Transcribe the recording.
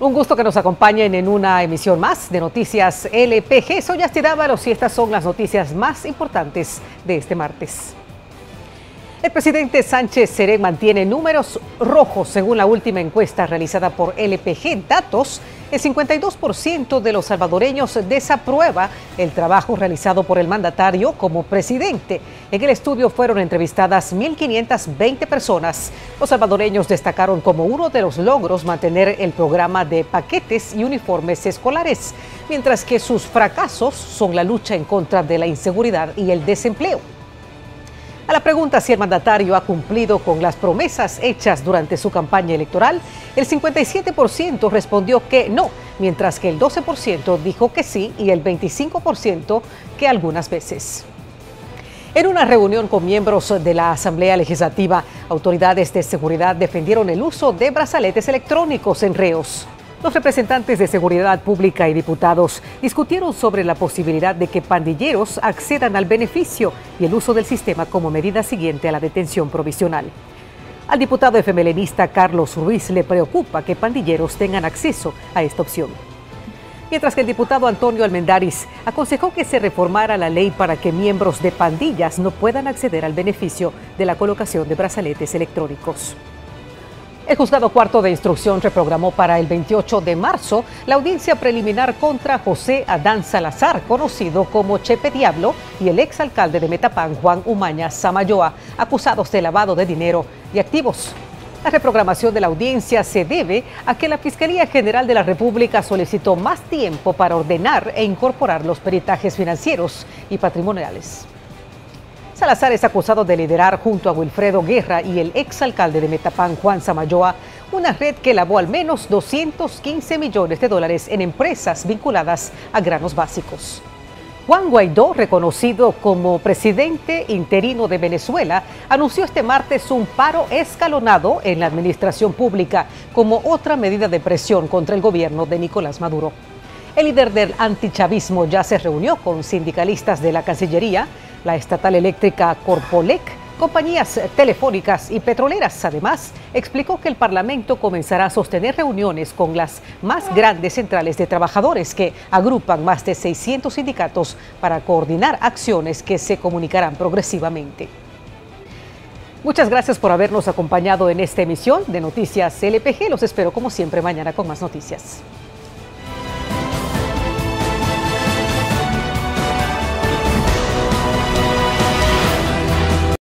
Un gusto que nos acompañen en una emisión más de Noticias LPG. Soy Dávalos y estas son las noticias más importantes de este martes. El presidente Sánchez Serén mantiene números rojos según la última encuesta realizada por LPG Datos. El 52% de los salvadoreños desaprueba el trabajo realizado por el mandatario como presidente. En el estudio fueron entrevistadas 1.520 personas. Los salvadoreños destacaron como uno de los logros mantener el programa de paquetes y uniformes escolares, mientras que sus fracasos son la lucha en contra de la inseguridad y el desempleo. A la pregunta si el mandatario ha cumplido con las promesas hechas durante su campaña electoral, el 57% respondió que no, mientras que el 12% dijo que sí y el 25% que algunas veces. En una reunión con miembros de la Asamblea Legislativa, autoridades de seguridad defendieron el uso de brazaletes electrónicos en reos. Los representantes de Seguridad Pública y diputados discutieron sobre la posibilidad de que pandilleros accedan al beneficio y el uso del sistema como medida siguiente a la detención provisional. Al diputado efemelenista Carlos Ruiz le preocupa que pandilleros tengan acceso a esta opción. Mientras que el diputado Antonio Almendaris aconsejó que se reformara la ley para que miembros de pandillas no puedan acceder al beneficio de la colocación de brazaletes electrónicos. El juzgado cuarto de instrucción reprogramó para el 28 de marzo la audiencia preliminar contra José Adán Salazar, conocido como Chepe Diablo, y el exalcalde de Metapán, Juan Umaña Samayoa, acusados de lavado de dinero y activos. La reprogramación de la audiencia se debe a que la Fiscalía General de la República solicitó más tiempo para ordenar e incorporar los peritajes financieros y patrimoniales. Salazar es acusado de liderar junto a Wilfredo Guerra y el exalcalde de Metapán, Juan Samayoa, una red que lavó al menos 215 millones de dólares en empresas vinculadas a granos básicos. Juan Guaidó, reconocido como presidente interino de Venezuela, anunció este martes un paro escalonado en la administración pública como otra medida de presión contra el gobierno de Nicolás Maduro. El líder del antichavismo ya se reunió con sindicalistas de la Cancillería, la estatal eléctrica Corpolec, compañías telefónicas y petroleras. Además, explicó que el Parlamento comenzará a sostener reuniones con las más grandes centrales de trabajadores que agrupan más de 600 sindicatos para coordinar acciones que se comunicarán progresivamente. Muchas gracias por habernos acompañado en esta emisión de Noticias LPG. Los espero como siempre mañana con más noticias.